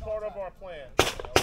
part of our plan.